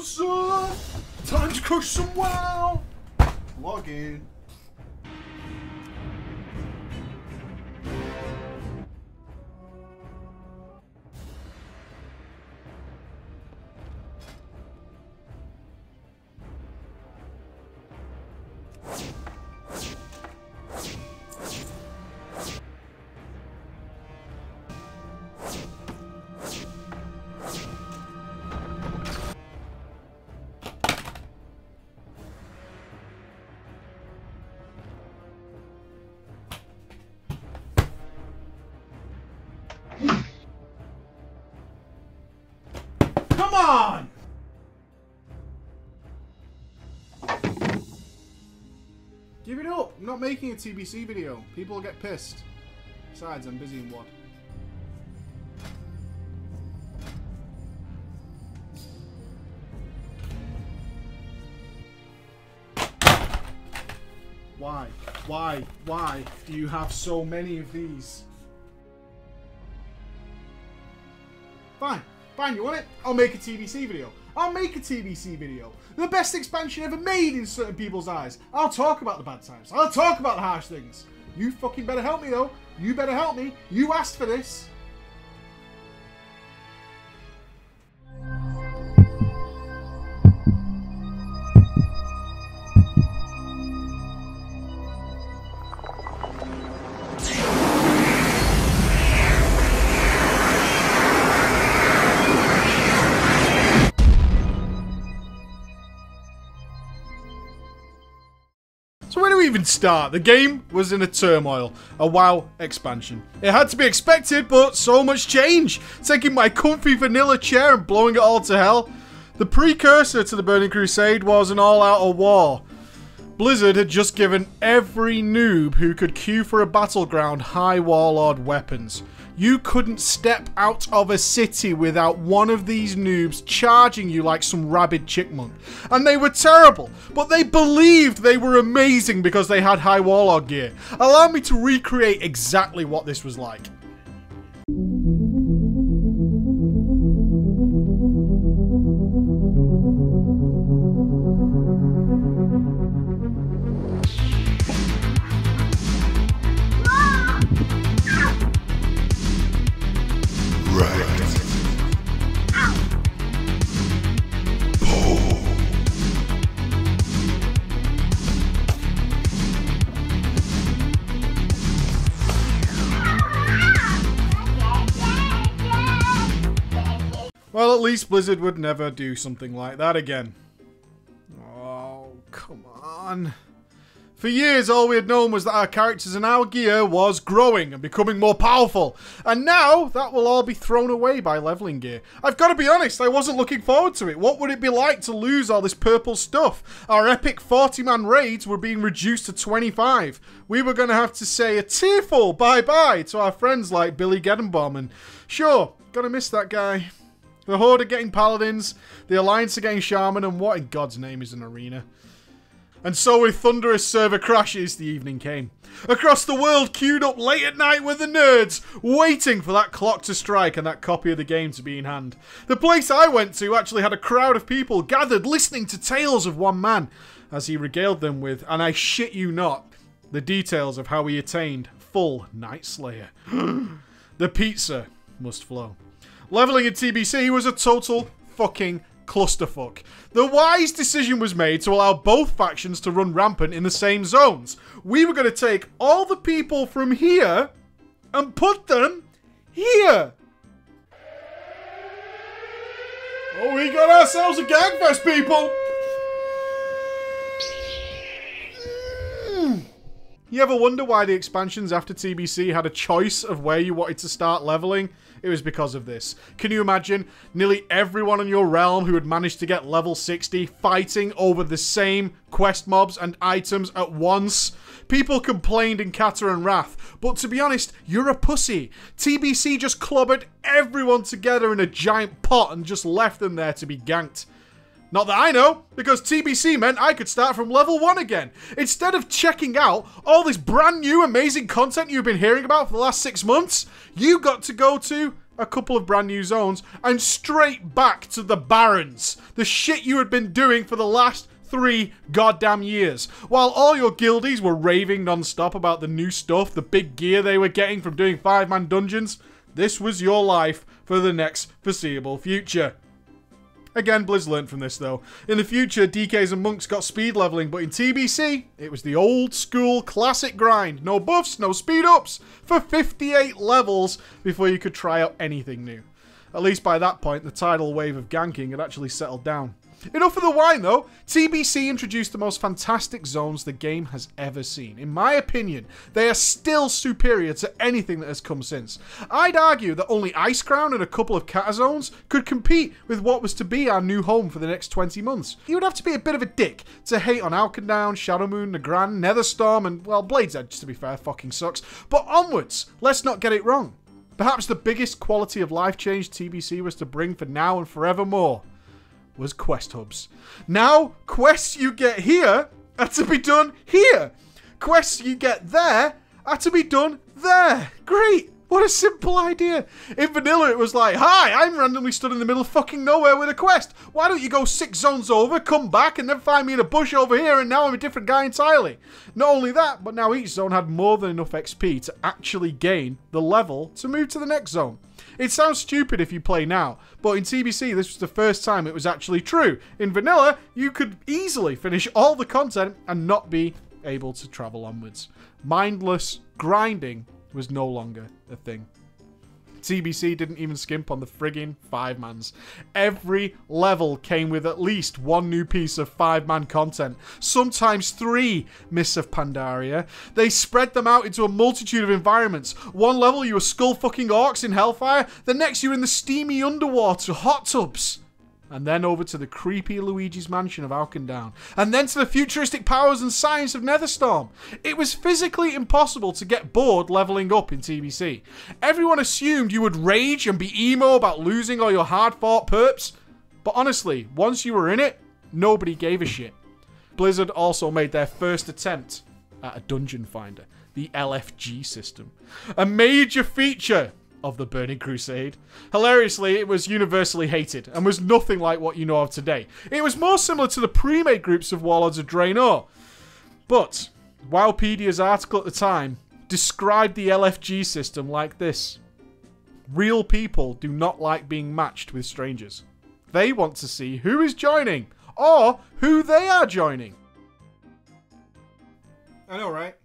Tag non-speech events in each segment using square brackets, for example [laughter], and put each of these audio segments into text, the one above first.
Time to cook some wow! Log in. Making a TBC video. People will get pissed. Besides, I'm busy in WOD. Why? Why? Why do you have so many of these? Fine. Fine, you want it? I'll make a TBC video. I'll make a TBC video. The best expansion ever made in certain people's eyes. I'll talk about the bad times. I'll talk about the harsh things. You fucking better help me though. You better help me. You asked for this. Even start? The game was in a turmoil, a WoW expansion. It had to be expected, but so much change. Taking my comfy vanilla chair and blowing it all to hell. The precursor to the Burning Crusade was an all-out war. Blizzard had just given every noob who could queue for a battleground high warlord weapons. You couldn't step out of a city without one of these noobs charging you like some rabid chickmunk. And they were terrible, but they believed they were amazing because they had high warlord gear. Allow me to recreate exactly what this was like. Blizzard would never do something like that again. Oh, come on. For years, all we had known was that our characters and our gear was growing and becoming more powerful. And now, that will all be thrown away by leveling gear. I've got to be honest, I wasn't looking forward to it. What would it be like to lose all this purple stuff? Our epic 40-man raids were being reduced to 25. We were going to have to say a tearful bye-bye to our friends like Billy Gedenbaum. And sure, gonna miss that guy. The Horde are getting Paladins, the Alliance are getting Shaman, and what in God's name is an arena? And so with thunderous server crashes, the evening came. Across the world, queued up late at night with the nerds, waiting for that clock to strike and that copy of the game to be in hand. The place I went to actually had a crowd of people gathered listening to tales of one man, as he regaled them with, and I shit you not, the details of how he attained full Nightslayer. [gasps] the pizza must flow. Leveling in TBC was a total fucking clusterfuck. The wise decision was made to allow both factions to run rampant in the same zones. We were going to take all the people from here and put them here. Oh, we got ourselves a gagfest, people! You ever wonder why the expansions after TBC had a choice of where you wanted to start leveling? It was because of this. Can you imagine nearly everyone in your realm who had managed to get level 60 fighting over the same quest mobs and items at once? People complained in Kata and Wrath, but to be honest, you're a pussy. TBC just clobbered everyone together in a giant pot and just left them there to be ganked. Not that I know, because TBC meant I could start from level 1 again. Instead of checking out all this brand new amazing content you've been hearing about for the last six months, you got to go to a couple of brand new zones, and straight back to the Barrens. The shit you had been doing for the last three goddamn years. While all your guildies were raving non-stop about the new stuff, the big gear they were getting from doing five-man dungeons, this was your life for the next foreseeable future. Again, Blizz learned from this though. In the future, DKs and monks got speed leveling, but in TBC, it was the old school classic grind. No buffs, no speed ups, for 58 levels before you could try out anything new. At least by that point, the tidal wave of ganking had actually settled down. Enough of the wine though. TBC introduced the most fantastic zones the game has ever seen. In my opinion, they are still superior to anything that has come since. I'd argue that only Icecrown and a couple of Kata zones could compete with what was to be our new home for the next 20 months. You would have to be a bit of a dick to hate on Auchindoun, Shadowmoon, Nagrand, Netherstorm, and, well, Blade's Edge, to be fair, fucking sucks. But onwards, let's not get it wrong. Perhaps the biggest quality of life change TBC was to bring for now and forevermore was quest hubs. Now, quests you get here are to be done here. Quests you get there are to be done there. Great. What a simple idea. In vanilla, it was like, hi, I'm randomly stood in the middle of fucking nowhere with a quest. Why don't you go six zones over, come back, and then find me in a bush over here, and now I'm a different guy entirely. Not only that, but now each zone had more than enough XP to actually gain the level to move to the next zone. It sounds stupid if you play now, but in TBC, this was the first time it was actually true. In vanilla, you could easily finish all the content and not be able to travel onwards. Mindless grinding was no longer a thing. TBC didn't even skimp on the frigging five mans. Every level came with at least one new piece of five man content, sometimes three Mists of Pandaria. They spread them out into a multitude of environments. One level you were skull fucking orcs in Hellfire, the next you're in the steamy underwater hot tubs and then over to the creepy Luigi's Mansion of Auchindoun, and then to the futuristic powers and science of Netherstorm. It was physically impossible to get bored leveling up in TBC. Everyone assumed you would rage and be emo about losing all your hard-fought perps, but honestly, once you were in it, nobody gave a shit. Blizzard also made their first attempt at a dungeon finder, the LFG system. A major feature of the Burning Crusade. Hilariously, it was universally hated and was nothing like what you know of today. It was more similar to the pre-made groups of Warlords of Draenor. But Wowpedia's article at the time described the LFG system like this. Real people do not like being matched with strangers. They want to see who is joining or who they are joining. I know, right?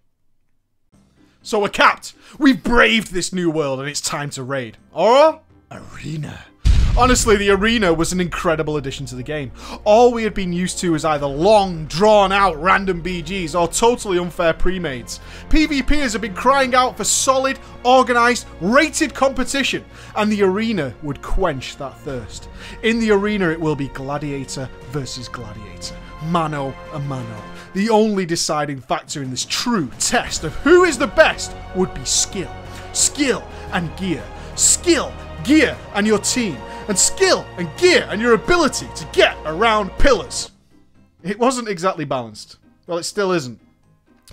So we're capped. We've braved this new world and it's time to raid. Or arena. Honestly, the arena was an incredible addition to the game. All we had been used to was either long, drawn-out random BGs or totally unfair pre-mades. PvPers have been crying out for solid, organised, rated competition, and the arena would quench that thirst. In the arena, it will be gladiator versus gladiator, mano a mano. The only deciding factor in this true test of who is the best would be skill. Skill and gear. Skill, gear, and your team. And skill and gear and your ability to get around pillars. It wasn't exactly balanced. Well, it still isn't.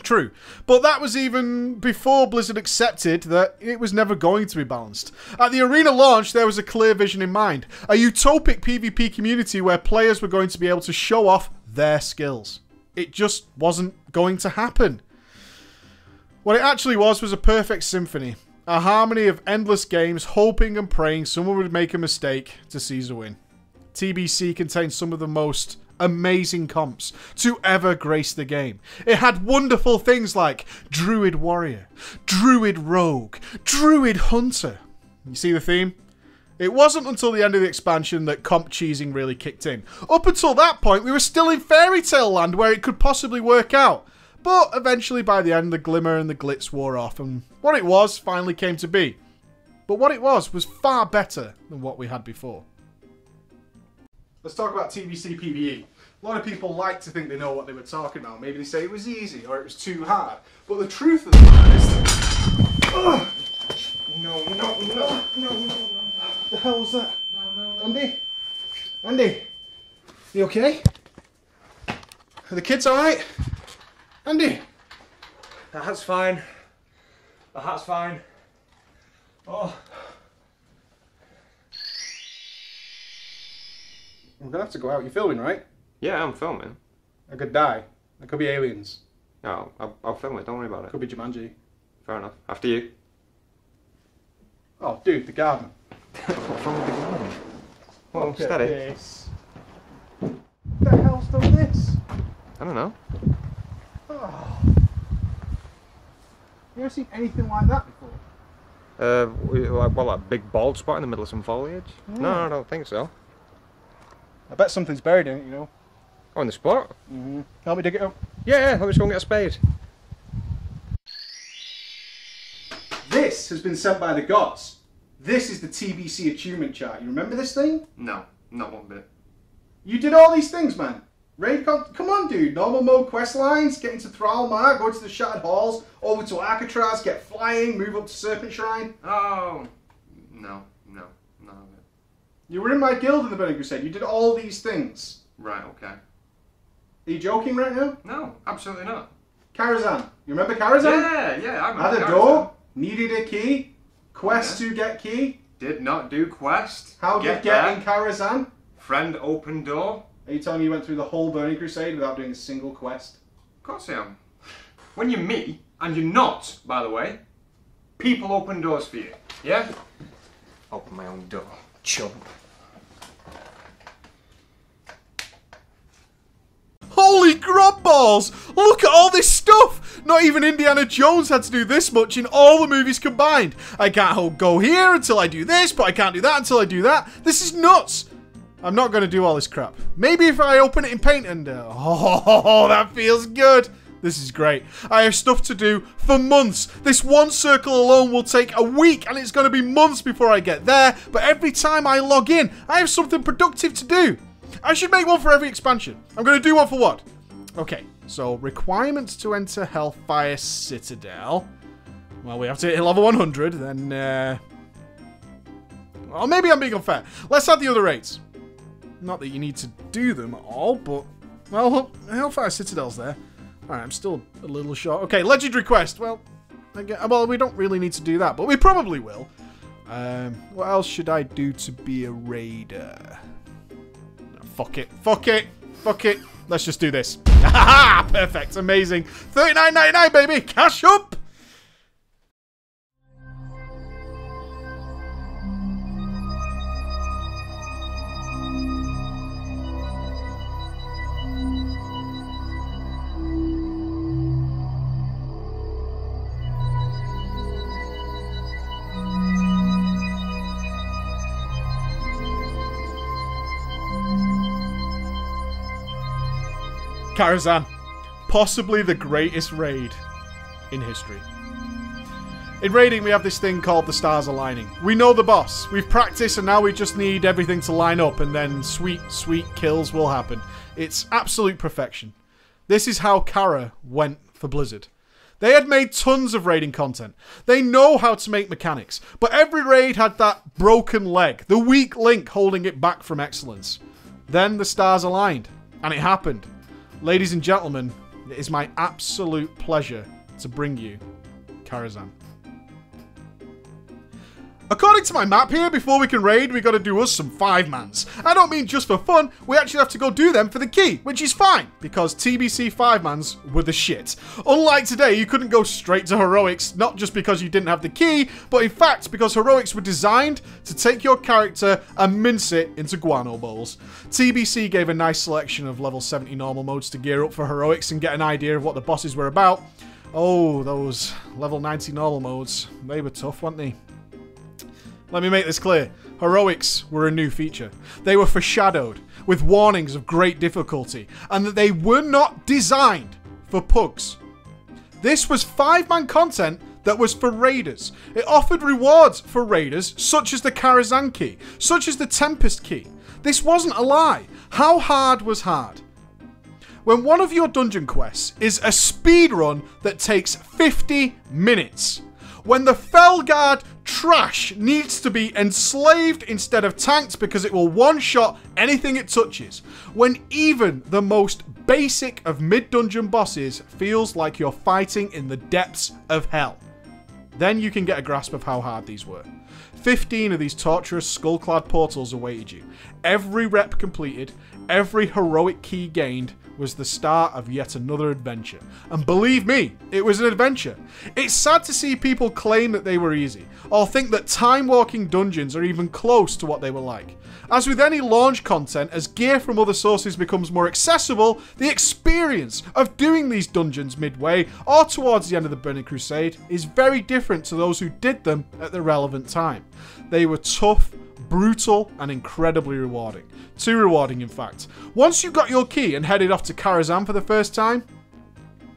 True. But that was even before Blizzard accepted that it was never going to be balanced. At the arena launch, there was a clear vision in mind. A utopic PvP community where players were going to be able to show off their skills it just wasn't going to happen. What it actually was was a perfect symphony. A harmony of endless games, hoping and praying someone would make a mistake to seize a win. TBC contains some of the most amazing comps to ever grace the game. It had wonderful things like Druid Warrior, Druid Rogue, Druid Hunter. You see the theme? It wasn't until the end of the expansion that comp cheesing really kicked in. Up until that point, we were still in fairy tale land where it could possibly work out. But eventually, by the end, the glimmer and the glitz wore off, and what it was finally came to be. But what it was was far better than what we had before. Let's talk about TBC PvE. A lot of people like to think they know what they were talking about. Maybe they say it was easy or it was too hard. But the truth of the matter is... Ugh. No, no, no, no, no the hell was that? Andy? Andy? You okay? Are the kids alright? Andy? The hat's fine. The hat's fine. Oh. I'm gonna have to go out. You're filming, right? Yeah, I'm filming. I could die. It could be aliens. No, I'll, I'll film it. Don't worry about it. Could be Jumanji. Fair enough. After you. Oh, dude, the garden. What's wrong with the garden? Well, Look steady. this. The hell's done this? I don't know. Oh. You ever seen anything like that before? Uh, like, what, like big bald spot in the middle of some foliage? No, I don't think so. I bet something's buried in it, you know. Oh, in the spot? Mm-hmm. Help me dig it up. Yeah, let's go and get a spade. This has been sent by the gods. This is the TBC achievement chart. You remember this thing? No, not one bit. You did all these things, man. Raid con- Come on, dude. Normal mode quest lines, get into Thrallmar, go to the Shattered Halls, over to Arcatraz, get flying, move up to Serpentshrine. Oh, no, no, none of it. You were in my guild in the Burning Crusade. You did all these things. Right, okay. Are you joking right now? No, absolutely not. Karazhan. You remember Karazhan? Yeah, yeah, I'm Had a door, needed a key, quest to get key. Did not do quest. How did get in Karazhan? Friend open door. Are you telling me you went through the whole Burning Crusade without doing a single quest? Of course I am. When you're me, and you're not, by the way, people open doors for you. Yeah? Open my own door. Chump. Holy grub balls! Look at all this stuff! Not even Indiana Jones had to do this much in all the movies combined. I can't go here until I do this, but I can't do that until I do that. This is nuts! I'm not going to do all this crap. Maybe if I open it in paint and... Uh, [laughs] oh, that feels good! This is great. I have stuff to do for months. This one circle alone will take a week and it's going to be months before I get there. But every time I log in, I have something productive to do. I should make one for every expansion. I'm going to do one for what? Okay, so requirements to enter Hellfire Citadel. Well, we have to hit level 100, then... Uh... Well, maybe I'm being unfair. Let's add the other rates. Not that you need to do them all, but... Well, Hellfire Citadel's there. Alright, I'm still a little short. Okay, Legendary Quest. Well, get, well, we don't really need to do that, but we probably will. Um, what else should I do to be a raider? Fuck it. Fuck it. Fuck it. Let's just do this. [laughs] Perfect. Amazing. Thirty-nine ninety-nine, baby. Cash up. Karazhan. Possibly the greatest raid in history. In raiding, we have this thing called the stars aligning. We know the boss. We've practiced, and now we just need everything to line up, and then sweet, sweet kills will happen. It's absolute perfection. This is how Kara went for Blizzard. They had made tons of raiding content. They know how to make mechanics, but every raid had that broken leg, the weak link holding it back from excellence. Then the stars aligned, and it happened. Ladies and gentlemen, it is my absolute pleasure to bring you Karazhan. According to my map here, before we can raid, we gotta do us some five mans. I don't mean just for fun, we actually have to go do them for the key, which is fine, because TBC five mans were the shit. Unlike today, you couldn't go straight to heroics, not just because you didn't have the key, but in fact because heroics were designed to take your character and mince it into guano bowls. TBC gave a nice selection of level 70 normal modes to gear up for heroics and get an idea of what the bosses were about. Oh, those level 90 normal modes, they were tough, weren't they? Let me make this clear. Heroics were a new feature. They were foreshadowed with warnings of great difficulty, and that they were not designed for pugs. This was five man content that was for raiders. It offered rewards for raiders, such as the Karazhan key, such as the Tempest key. This wasn't a lie. How hard was hard? When one of your dungeon quests is a speed run that takes 50 minutes. When the Felguard trash needs to be enslaved instead of tanked because it will one shot anything it touches. When even the most basic of mid dungeon bosses feels like you're fighting in the depths of hell. Then you can get a grasp of how hard these were. 15 of these torturous skull-clad portals awaited you. Every rep completed, every heroic key gained, was the start of yet another adventure. And believe me, it was an adventure. It's sad to see people claim that they were easy, or think that time walking dungeons are even close to what they were like. As with any launch content, as gear from other sources becomes more accessible, the experience of doing these dungeons midway or towards the end of the Burning Crusade is very different to those who did them at the relevant time. They were tough, brutal, and incredibly rewarding. Too rewarding, in fact. Once you got your key and headed off to Karazhan for the first time,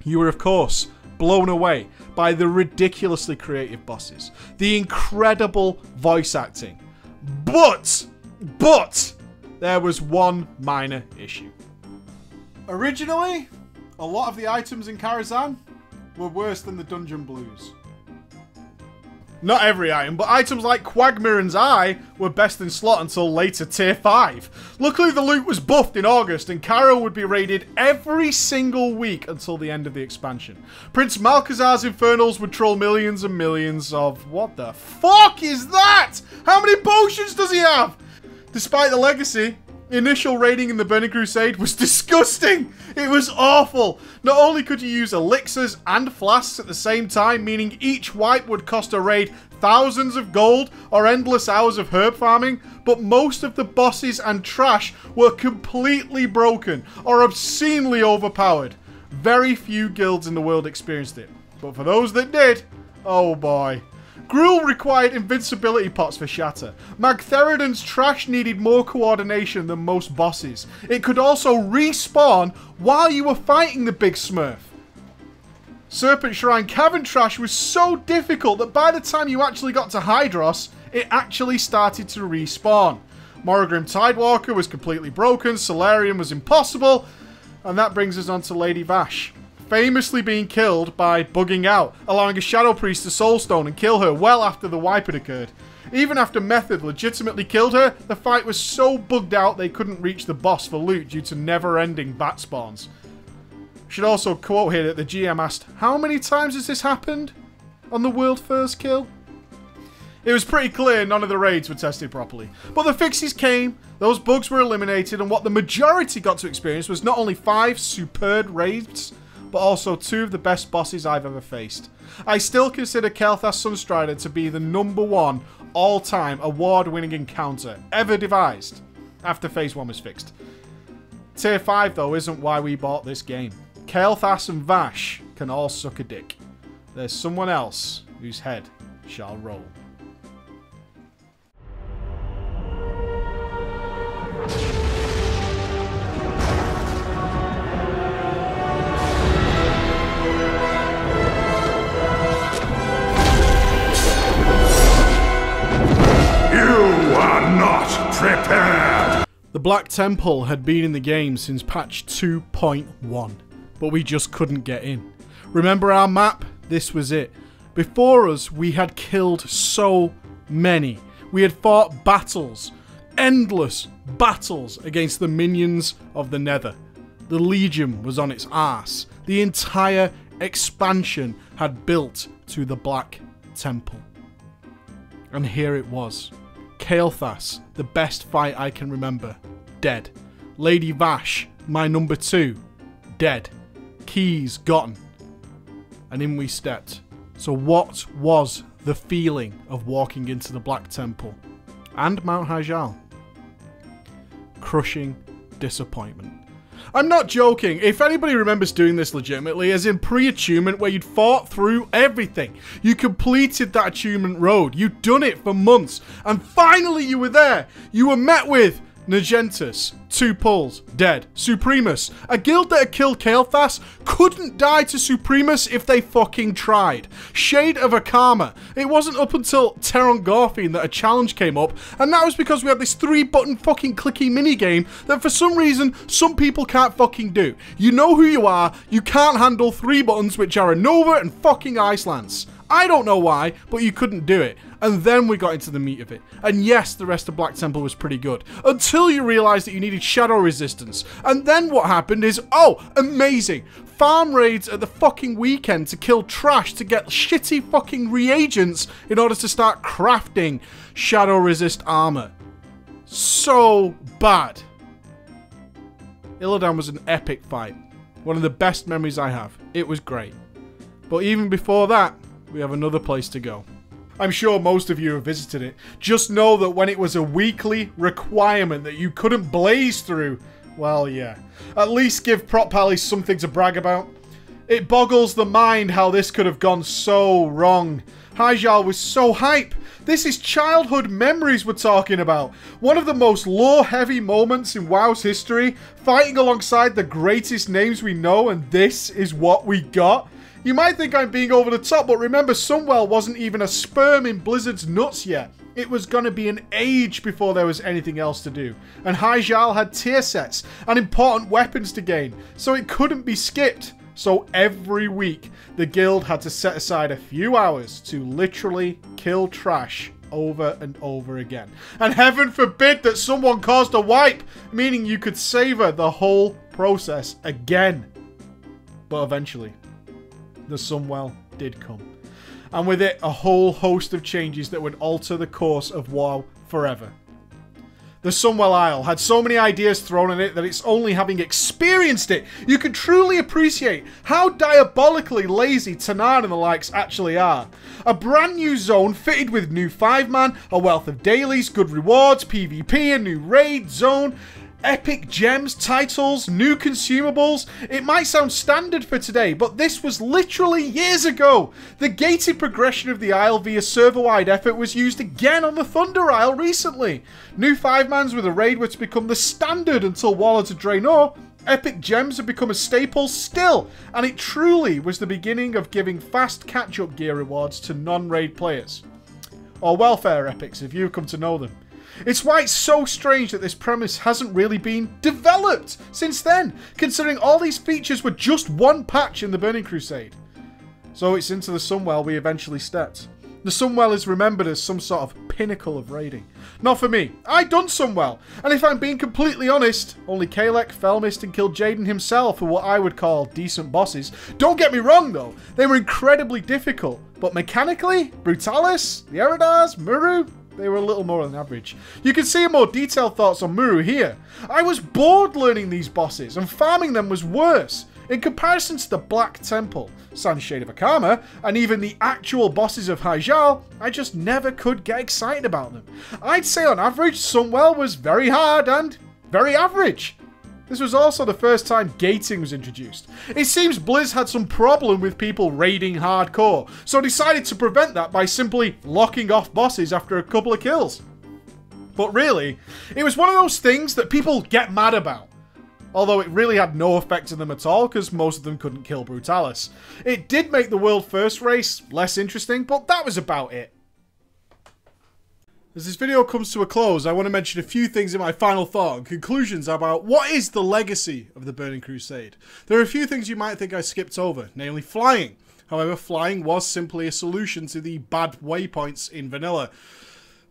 you were, of course, blown away by the ridiculously creative bosses, the incredible voice acting. But, but, there was one minor issue. Originally, a lot of the items in Karazhan were worse than the Dungeon Blues. Not every item, but items like Quagmirran's Eye were best in slot until later tier 5. Luckily the loot was buffed in August and Kara would be raided every single week until the end of the expansion. Prince Malchezaar's Infernals would troll millions and millions of... What the fuck is that? How many potions does he have? Despite the legacy, initial raiding in the Burning Crusade was [laughs] disgusting. It was awful. Not only could you use elixirs and flasks at the same time, meaning each wipe would cost a raid thousands of gold or endless hours of herb farming, but most of the bosses and trash were completely broken or obscenely overpowered. Very few guilds in the world experienced it. But for those that did, oh boy. Gruul required invincibility pots for Shatter. Magtheridon's trash needed more coordination than most bosses. It could also respawn while you were fighting the big smurf. Serpentshrine Cavern Trash was so difficult that by the time you actually got to Hydross, it actually started to respawn. Morogrim Tidewalker was completely broken, Solarium was impossible, and that brings us on to Lady Vashj famously being killed by bugging out, allowing a Shadow Priest to Soulstone and kill her well after the wipe had occurred. Even after Method legitimately killed her, the fight was so bugged out they couldn't reach the boss for loot due to never-ending bat spawns. Should also quote here that the GM asked, how many times has this happened on the world first kill? It was pretty clear none of the raids were tested properly. But the fixes came, those bugs were eliminated, and what the majority got to experience was not only five superb raids, but also two of the best bosses I've ever faced. I still consider Kael'thas Sunstrider to be the number one all-time award-winning encounter ever devised after Phase 1 was fixed. Tier 5 though isn't why we bought this game. Kael'thas and Vashj can all suck a dick. There's someone else whose head shall roll. Black Temple had been in the game since patch 2.1, but we just couldn't get in. Remember our map? This was it. Before us, we had killed so many. We had fought battles, endless battles against the minions of the Nether. The Legion was on its arse. The entire expansion had built to the Black Temple. And here it was. Kael'thas, the best fight I can remember, dead. Lady Vashj, my number two, dead. Keys gotten. And in we stepped. So what was the feeling of walking into the Black Temple? And Mount Hyjal? Crushing disappointment. I'm not joking. If anybody remembers doing this legitimately, as in pre-attunement where you'd fought through everything, you completed that attunement road, you'd done it for months, and finally you were there. You were met with Naj'entus, two pulls, dead. Supremus, a guild that had killed Kael'thas, couldn't die to Supremus if they fucking tried. Shade of Akama, it wasn't up until Teron Gorefiend that a challenge came up, and that was because we had this three button fucking clicky minigame that for some reason some people can't fucking do. You know who you are, you can't handle three buttons which are a Nova and fucking Ice Lance. I don't know why, but you couldn't do it. And then we got into the meat of it. And yes, the rest of Black Temple was pretty good. Until you realised that you needed shadow resistance. And then what happened is, oh, amazing. Farm raids at the fucking weekend to kill trash to get shitty fucking reagents in order to start crafting shadow resist armor. So bad. Illidan was an epic fight. One of the best memories I have. It was great. But even before that, we have another place to go. I'm sure most of you have visited it. Just know that when it was a weekly requirement that you couldn't blaze through, well, yeah. At least give Prot Pally something to brag about. It boggles the mind how this could have gone so wrong. Hyjal was so hype. This is childhood memories we're talking about. One of the most lore-heavy moments in WoW's history, fighting alongside the greatest names we know, and this is what we got. You might think I'm being over the top, but remember, Sunwell wasn't even a sperm in Blizzard's nuts yet. It was going to be an age before there was anything else to do. And Hyjal had tier sets and important weapons to gain, so it couldn't be skipped. So every week, the guild had to set aside a few hours to literally kill trash over and over again. And heaven forbid that someone caused a wipe, meaning you could savor the whole process again. But eventually, the Sunwell did come. And with it, a whole host of changes that would alter the course of WoW forever. The Sunwell Isle had so many ideas thrown in it that it's only having experienced it you can truly appreciate how diabolically lazy Tanaan and the likes actually are. A brand new zone fitted with new 5-man, a wealth of dailies, good rewards, PvP, a new raid zone, epic gems, titles, new consumables. It might sound standard for today, but this was literally years ago. The gated progression of the Isle via server-wide effort was used again on the Thunder Isle recently. New five-mans with a raid were to become the standard until Warlords of Draenor. Epic gems have become a staple still, and it truly was the beginning of giving fast catch-up gear rewards to non-raid players. Or welfare epics, if you come to know them. It's why it's so strange that this premise hasn't really been developed since then, considering all these features were just one patch in the Burning Crusade. So it's into the Sunwell we eventually stepped. The Sunwell is remembered as some sort of pinnacle of raiding. Not for me. I done Sunwell, and if I'm being completely honest, only Kalec, Felmyst, and Kil'jaeden himself are what I would call decent bosses. Don't get me wrong though, they were incredibly difficult, but mechanically, Brutallus, the Eredars, M'uru, they were a little more than average. You can see more detailed thoughts on M'uru here. I was bored learning these bosses, and farming them was worse. In comparison to the Black Temple, Sunshade of Akama, and even the actual bosses of Hyjal, I just never could get excited about them. I'd say on average, Sunwell was very hard and very average. This was also the first time gating was introduced. It seems Blizz had some problem with people raiding hardcore, so decided to prevent that by simply locking off bosses after a couple of kills. But really, it was one of those things that people get mad about. Although it really had no effect on them at all, because most of them couldn't kill Brutallus. It did make the world first race less interesting, but that was about it. As this video comes to a close, I want to mention a few things in my final thought and conclusions about what is the legacy of the Burning Crusade. There are a few things you might think I skipped over, namely flying. However, flying was simply a solution to the bad waypoints in vanilla.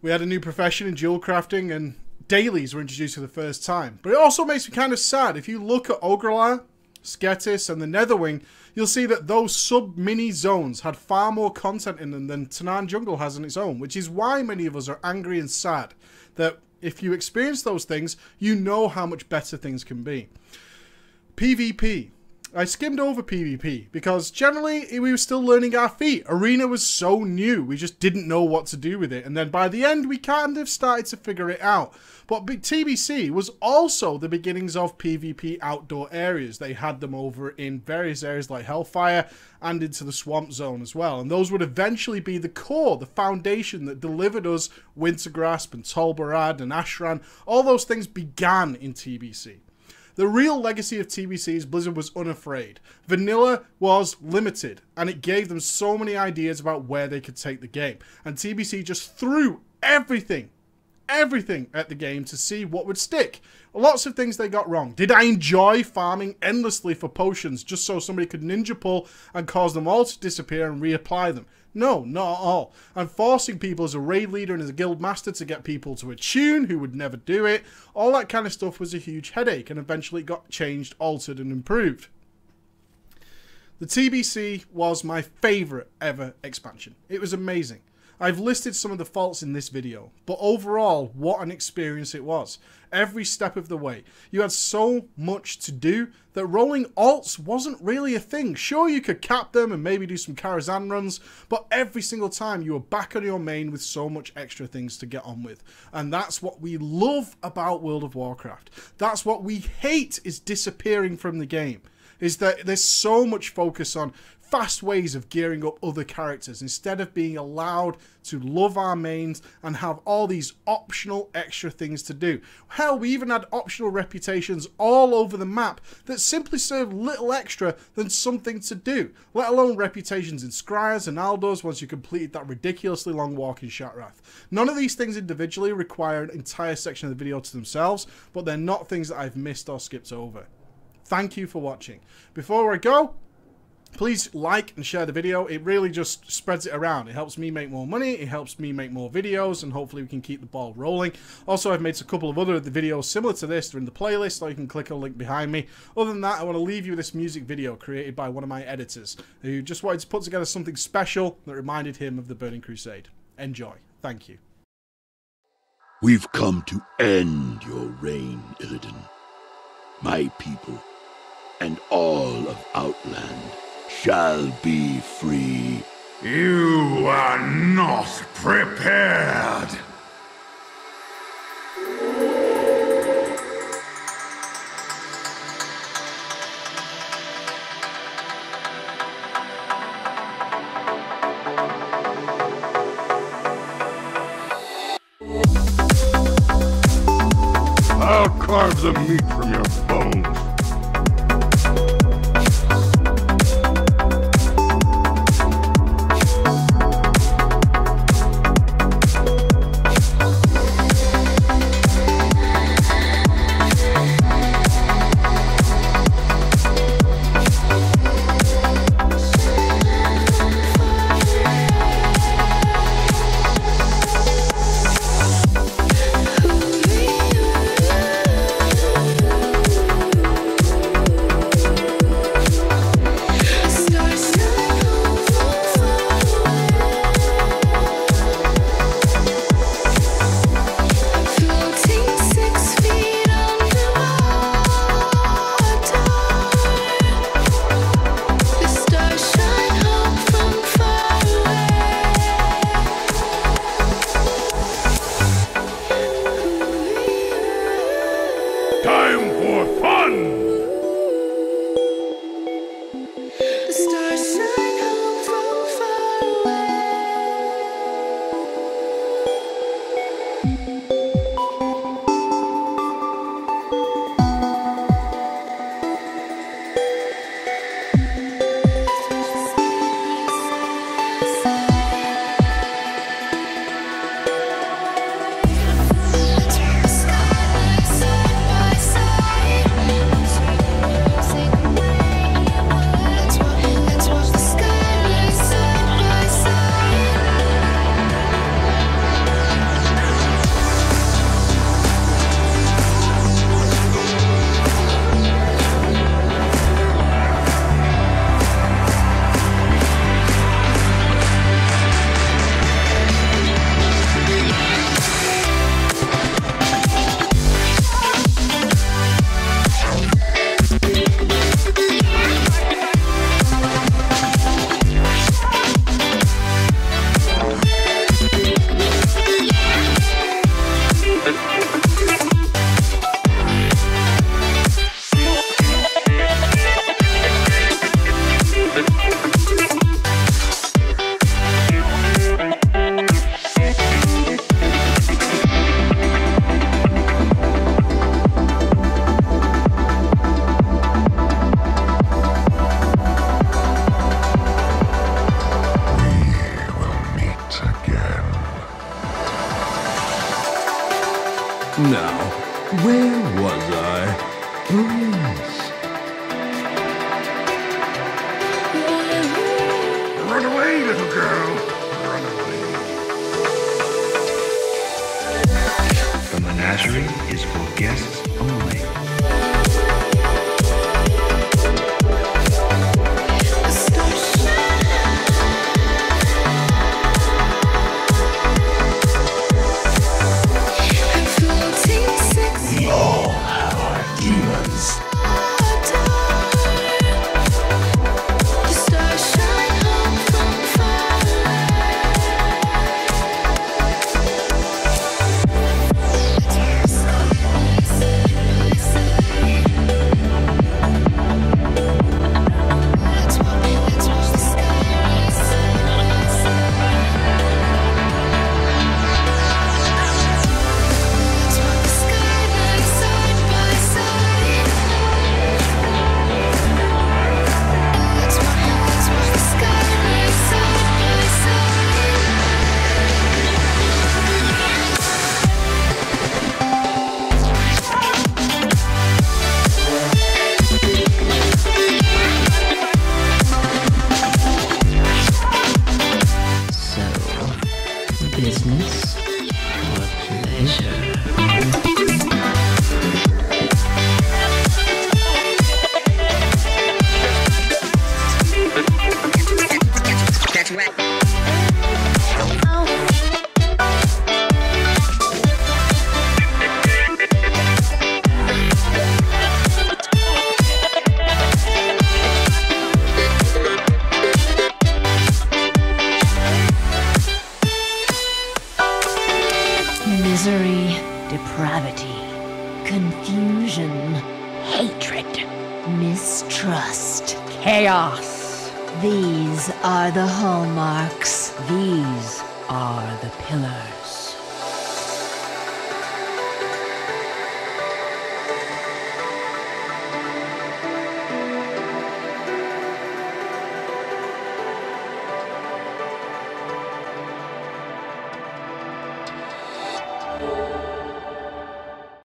We had a new profession in jewel crafting and dailies were introduced for the first time. But it also makes me kind of sad. If you look at Ogri'la, Skettis, and the Netherwing, you'll see that those sub-mini zones had far more content in them than Tanaan Jungle has on its own, which is why many of us are angry and sad that if you experience those things, you know how much better things can be. PvP. I skimmed over PvP because generally we were still learning our feet. Arena was so new, we just didn't know what to do with it. And then by the end, we kind of started to figure it out. But TBC was also the beginnings of PvP outdoor areas. They had them over in various areas like Hellfire and into the Swamp Zone as well. And those would eventually be the core, the foundation that delivered us Wintergrasp and Tol Barad and Ashran. All those things began in TBC. The real legacy of TBC is Blizzard was unafraid. Vanilla was limited, and it gave them so many ideas about where they could take the game. And TBC just threw everything everything at the game to see what would stick. Lots of things they got wrong. Did I enjoy farming endlessly for potions just so somebody could ninja pull and cause them all to disappear and reapply them? No, not at all. And forcing people as a raid leader and as a guild master to get people to attune who would never do it, all that kind of stuff was a huge headache and eventually got changed, altered, and improved. The TBC was my favourite ever expansion. It was amazing. I've listed some of the faults in this video, but overall, what an experience it was. Every step of the way. You had so much to do that rolling alts wasn't really a thing. Sure, you could cap them and maybe do some Karazhan runs, but every single time you were back on your main with so much extra things to get on with. And that's what we love about World of Warcraft. That's what we hate is disappearing from the game is that there's so much focus on fast ways of gearing up other characters instead of being allowed to love our mains and have all these optional extra things to do. Hell, we even had optional reputations all over the map that simply serve little extra than something to do, let alone reputations in Scryers and Aldor once you completed that ridiculously long walk in Shattrath. None of these things individually require an entire section of the video to themselves, but they're not things that I've missed or skipped over. Thank you for watching. Before I go, please like and share the video. It really just spreads it around. It helps me make more money. It helps me make more videos and hopefully we can keep the ball rolling. Also i've made a couple of other videos similar to this. They're in the playlist or you can click a link behind me. Other than that i want to leave you with this music video created by one of my editors who just wanted to put together something special that reminded him of the burning crusade. Enjoy. Thank you. We've come to end your reign, Illidan. My people and all of Outland shall be free. You are not prepared. I'll carve the meat from your bones.